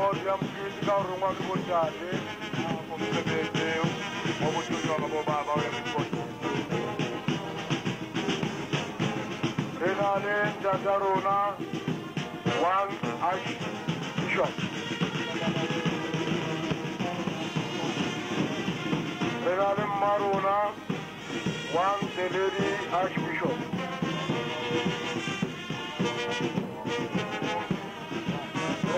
tya mugindi ka uri n'waki vo tate mumsebenti wa vutunyonga vo vava ya mikoto rinani ntata rona one archbishop rinani mma rona one the lady archbishop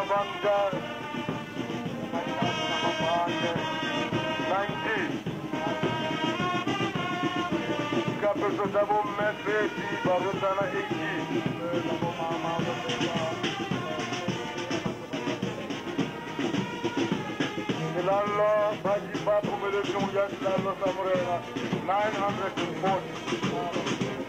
Mavanga 90 Capezo Dabo Mefeti Barutana 80 Lalo Baji Bapu Mele Tunga Lalo Samurena 940